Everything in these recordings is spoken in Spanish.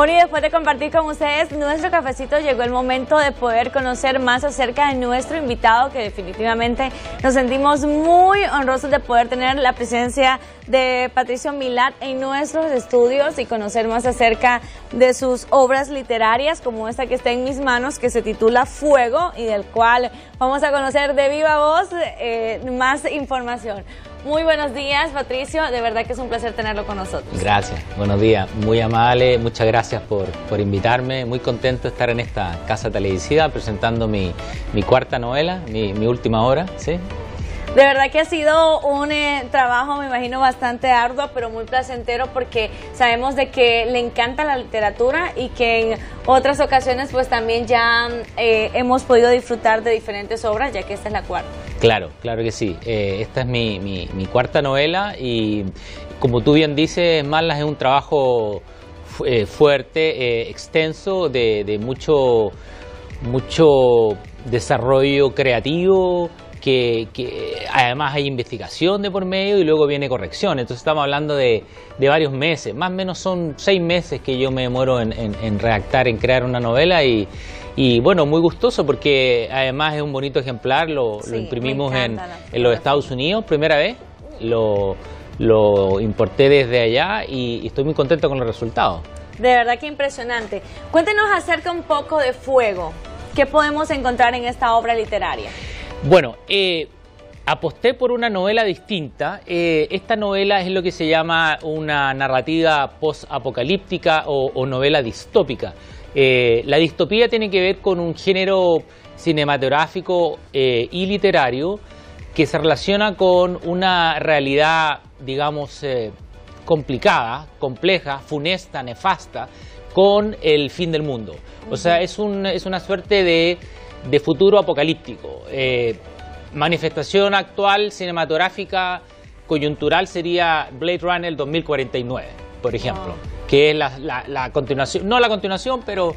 Bueno, y después de compartir con ustedes nuestro cafecito, llegó el momento de poder conocer más acerca de nuestro invitado, que definitivamente nos sentimos muy honrosos de poder tener la presencia de Patricio Milat en nuestros estudios y conocer más acerca de sus obras literarias, como esta que está en mis manos, que se titula Fuego y del cual vamos a conocer de viva voz eh, más información. Muy buenos días, Patricio. De verdad que es un placer tenerlo con nosotros. Gracias, buenos días. Muy amable, muchas gracias por, por invitarme. Muy contento de estar en esta casa televisiva presentando mi, mi cuarta novela, mi, mi última hora. ¿sí? De verdad que ha sido un eh, trabajo, me imagino, bastante arduo, pero muy placentero porque sabemos de que le encanta la literatura y que en otras ocasiones pues también ya eh, hemos podido disfrutar de diferentes obras, ya que esta es la cuarta. Claro, claro que sí. Eh, esta es mi, cuarta novela y como tú bien dices, Marlas es un trabajo fuerte, extenso, de, mucho, mucho desarrollo creativo, que, además hay investigación de por medio y luego viene corrección. Entonces estamos hablando de, varios meses, más o menos son seis meses que yo me demoro en, redactar, en crear una novela y, bueno, muy gustoso porque además es un bonito ejemplar, lo, imprimimos en, los Estados Unidos, primera vez, lo, lo importé desde allá y, estoy muy contento con los resultados. De verdad que impresionante. Cuéntenos acerca un poco de Fuego. ¿Qué podemos encontrar en esta obra literaria? Bueno, eh, aposté por una novela distinta. Eh, esta novela es lo que se llama una narrativa post-apocalíptica o, novela distópica. Eh, la distopía tiene que ver con un género cinematográfico y literario que se relaciona con una realidad, digamos, complicada, compleja, funesta, nefasta, con el fin del mundo. O sea, es, un, es una suerte de de futuro apocalíptico. Eh, manifestación actual cinematográfica coyuntural sería Blade Runner 2049, por ejemplo, que es la, continuación, no la continuación, pero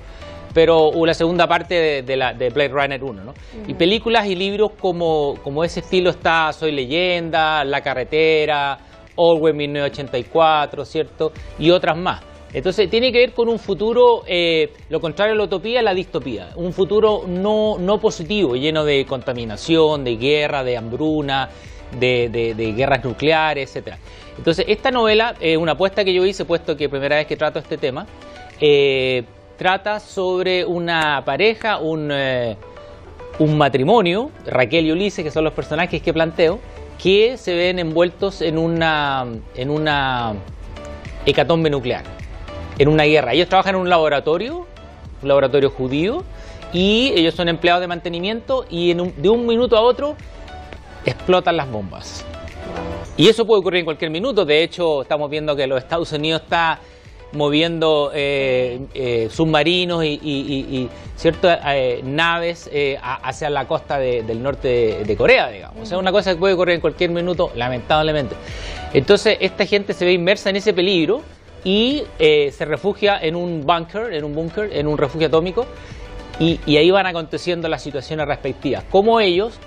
pero la segunda parte de, la, de Blade Runner 1. ¿no? Y películas y libros como, como ese estilo está Soy leyenda, La carretera, Orwell 1984, ¿cierto? Y otras más. Entonces tiene que ver con un futuro, eh, lo contrario a la utopía, la distopía, un futuro no, no positivo, lleno de contaminación, de guerra, de hambruna, de, guerras nucleares, etc. Entonces esta novela, es una apuesta que yo hice, puesto que primera vez que trato este tema, eh, trata sobre una pareja, un, eh, un matrimonio, Raquel y Ulises, que son los personajes que planteo, que se ven envueltos en una, en una hecatombe nuclear en una guerra. Ellos trabajan en un laboratorio, un laboratorio judío, y ellos son empleados de mantenimiento y de un minuto a otro explotan las bombas. Y eso puede ocurrir en cualquier minuto. De hecho, estamos viendo que los Estados Unidos está moviendo eh, eh, submarinos y, ciertas eh, naves hacia la costa del norte de, Corea, digamos. O sea, una cosa que puede ocurrir en cualquier minuto, lamentablemente. Entonces, esta gente se ve inmersa en ese peligro y se refugia en un bunker, en un búnker, en un refugio atómico, y, ahí van aconteciendo las situaciones respectivas. Cómo ellos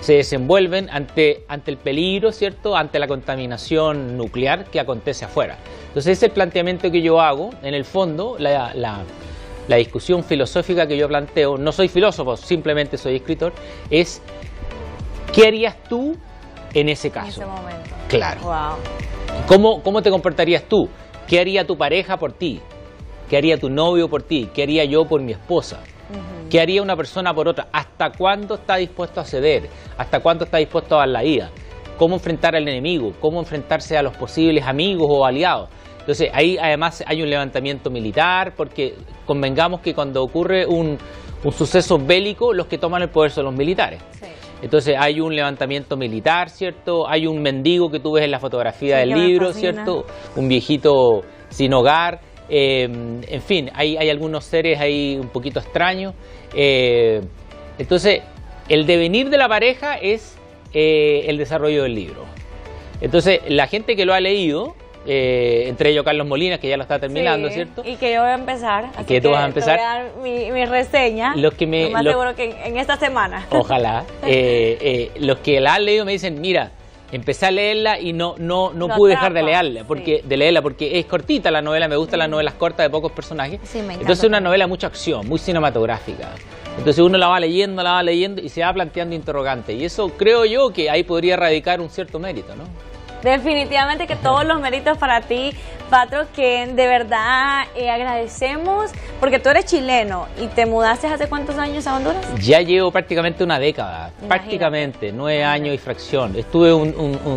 se desenvuelven ante, ante el peligro, ¿cierto? Ante la contaminación nuclear que acontece afuera. Entonces, ese es el planteamiento que yo hago. En el fondo, la, la, discusión filosófica que yo planteo, no soy filósofo, simplemente soy escritor, es ¿qué harías tú en ese caso? En ese momento. Claro. ¿Cómo, ¿Cómo te comportarías tú? ¿Qué haría tu pareja por ti? ¿Qué haría tu novio por ti? ¿Qué haría yo por mi esposa? ¿Qué haría una persona por otra? ¿Hasta cuándo está dispuesto a ceder? ¿Hasta cuándo está dispuesto a dar la vida? ¿Cómo enfrentar al enemigo? ¿Cómo enfrentarse a los posibles amigos o aliados? Entonces ahí además hay un levantamiento militar porque convengamos que cuando ocurre un, suceso bélico los que toman el poder son los militares. Entonces hay un levantamiento militar, ¿cierto? Hay un mendigo que tú ves en la fotografía del libro, ¿cierto? Un viejito sin hogar. Em, en fin, hay, hay, algunos seres ahí un poquito extraños. Eh, entonces, el devenir de la pareja es eh, el desarrollo del libro. Entonces, la gente que lo ha leído eh, entre ellos Carlos Molina, que ya lo está terminando, ¿cierto? Y que yo voy a empezar. Así que tú vas a empezar. Voy a dar mi, reseña. Los que más seguro que en, esta semana. Ojalá. Eh, los que la han leído me dicen, mira, empecé a leerla y no, no, no pude dejar de leerla, porque, de leerla, porque es cortita la novela, me gustan las novelas cortas de pocos personajes. Entonces es una novela mucha acción, muy cinematográfica. Entonces uno la va leyendo, la va leyendo y se va planteando interrogantes. Y eso creo yo que ahí podría radicar un cierto mérito, ¿no? Definitivamente que todos los méritos para ti, Patro, que de verdad eh, agradecemos, porque tú eres chileno y te mudaste hace cuántos años a Honduras? Ya llevo prácticamente una década, prácticamente nueve años y fracción. Estuve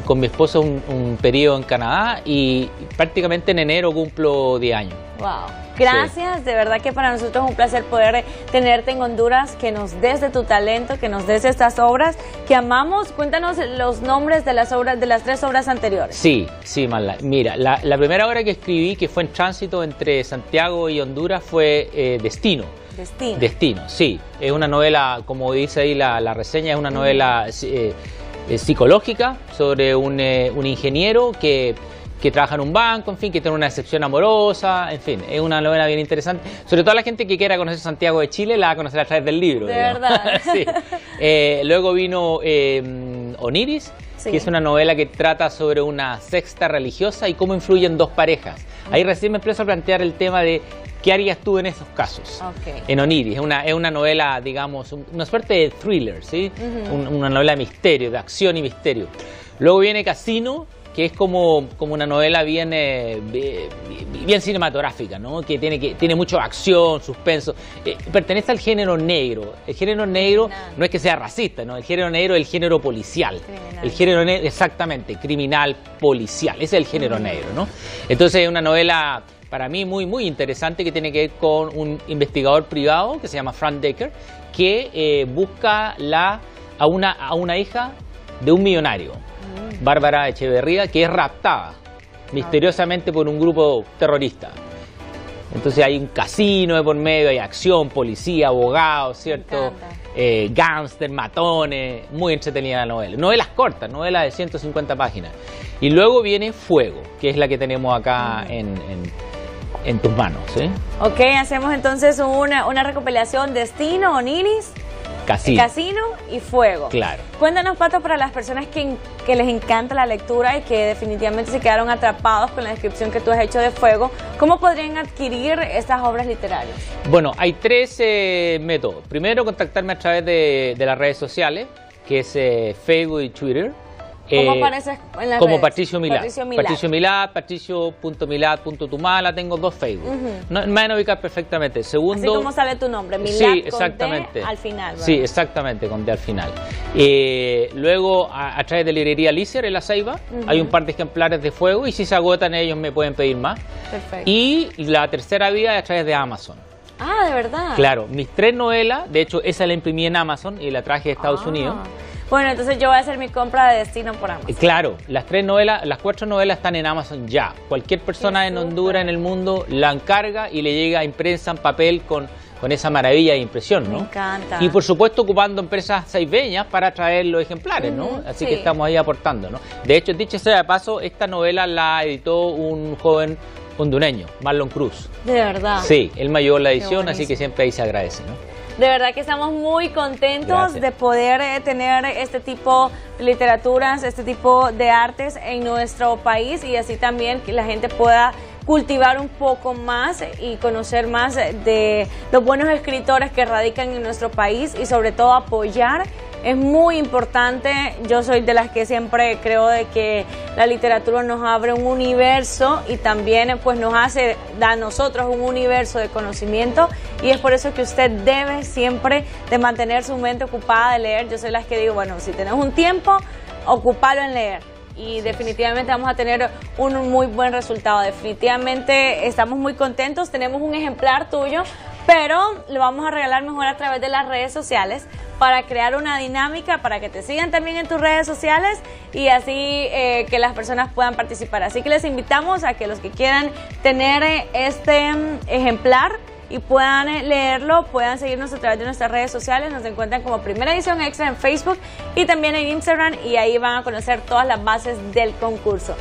con mi esposa un, un periodo en Canadá y prácticamente en enero cumplo 10 años. Wow. Gracias, de verdad que para nosotros es un placer poder tenerte en Honduras, que nos des de tu talento, que nos des estas obras que amamos. Cuéntanos los nombres de las obras, de las tres obras anteriores. Sí, sí, Marla. Mira, la, primera obra que escribí, que fue en tránsito entre Santiago y Honduras, fue eh, Destino. Destino. Destino, sí. Es una novela, como dice ahí la, reseña, es una novela eh, eh, psicológica sobre un, un ingeniero que que trabaja en un banco, en fin, que tiene una excepción amorosa, en fin, es una novela bien interesante. Sobre todo la gente que quiera conocer Santiago de Chile la va a conocer a través del libro. De verdad. sí. Eh, luego vino eh, Oniris, que es una novela que trata sobre una sexta religiosa y cómo influyen dos parejas. Ahí recién me empiezo a plantear el tema de ¿Qué harías tú en esos casos? En Oniris, es una, es una novela, digamos, una suerte de thriller, ¿sí? una novela de misterio, de acción y misterio. Luego viene Casino, que es como, como una novela bien, eh, bien cinematográfica, ¿no? que tiene, que tiene mucha acción, suspenso. Eh, pertenece al género negro. El género negro no es que sea racista, ¿no? el género negro es el género policial. El género negro, exactamente, criminal policial. Ese es el género negro. ¿no? Entonces es una novela para mí muy, muy interesante que tiene que ver con un investigador privado que se llama Frank Decker, que eh, busca la, a, una, a una hija de un millonario Bárbara Echeverría, que es raptada misteriosamente por un grupo terrorista. Entonces hay un casino de por medio, hay acción, policía, abogados, ¿cierto? Eh, gángster, matones, muy entretenida la novela. Novelas cortas, novelas de 150 páginas. Y luego viene Fuego, que es la que tenemos acá en, tus manos. Ok, hacemos entonces una, una recopilación Destino, Oniris Casino. y Fuego. Claro. Cuéntanos, Pato, para las personas que, les encanta la lectura y que definitivamente se quedaron atrapados con la descripción que tú has hecho de Fuego, ¿cómo podrían adquirir estas obras literarias? Bueno, hay tres eh, métodos. Primero, contactarme a través de, las redes sociales, que es eh, Facebook y Twitter. ¿Cómo eh, aparece en la Como Patricio Milad. Patricio Milad. Patricio Milad, Patricio.milad.tumala, tengo dos Facebook. me van a ubicar perfectamente. Segundo. Así como sale tu nombre, Milad sí, exactamente. al final. Sí, exactamente, con D al final. Eh, luego, a, través de librería Lícer en La Ceiba, hay un par de ejemplares de fuego y si se agotan ellos me pueden pedir más. Perfecto. Y la tercera vía es a través de Amazon. Ah, de verdad. Claro, mis tres novelas, de hecho esa la imprimí en Amazon y la traje de Estados ah. Unidos. Bueno, entonces yo voy a hacer mi compra de destino por Amazon. Claro, las tres novelas, las cuatro novelas están en Amazon ya. Cualquier persona en Honduras, en el mundo, la encarga y le llega a imprensa en papel con, con esa maravilla de impresión, ¿no? Me encanta. Y por supuesto ocupando empresas saibeñas para traer los ejemplares, ¿no? Así que estamos ahí aportando, ¿no? De hecho, dicho sea de paso, esta novela la editó un joven hondureño, Marlon Cruz. De verdad. Sí, él me la edición, así que siempre ahí se agradece, ¿no? De verdad que estamos muy contentos de poder eh, tener este tipo de literaturas, este tipo de artes en nuestro país y así también que la gente pueda cultivar un poco más y conocer más de los buenos escritores que radican en nuestro país y sobre todo apoyar es muy importante. Yo soy de las que siempre creo de que la literatura nos abre un universo y también pues nos hace a nosotros un universo de conocimiento y es por eso que usted debe siempre de mantener su mente ocupada de leer. Yo soy las que digo, bueno, si tenés un tiempo, ocupalo en leer y definitivamente vamos a tener un muy buen resultado. Definitivamente estamos muy contentos, tenemos un ejemplar tuyo, pero lo vamos a regalar mejor a través de las redes sociales para crear una dinámica, para que te sigan también en tus redes sociales y así eh, que las personas puedan participar. Así que les invitamos a que los que quieran tener eh, este mm, ejemplar y puedan eh, leerlo, puedan seguirnos a través de nuestras redes sociales. Nos encuentran como Primera Edición Extra en Facebook y también en Instagram y ahí van a conocer todas las bases del concurso.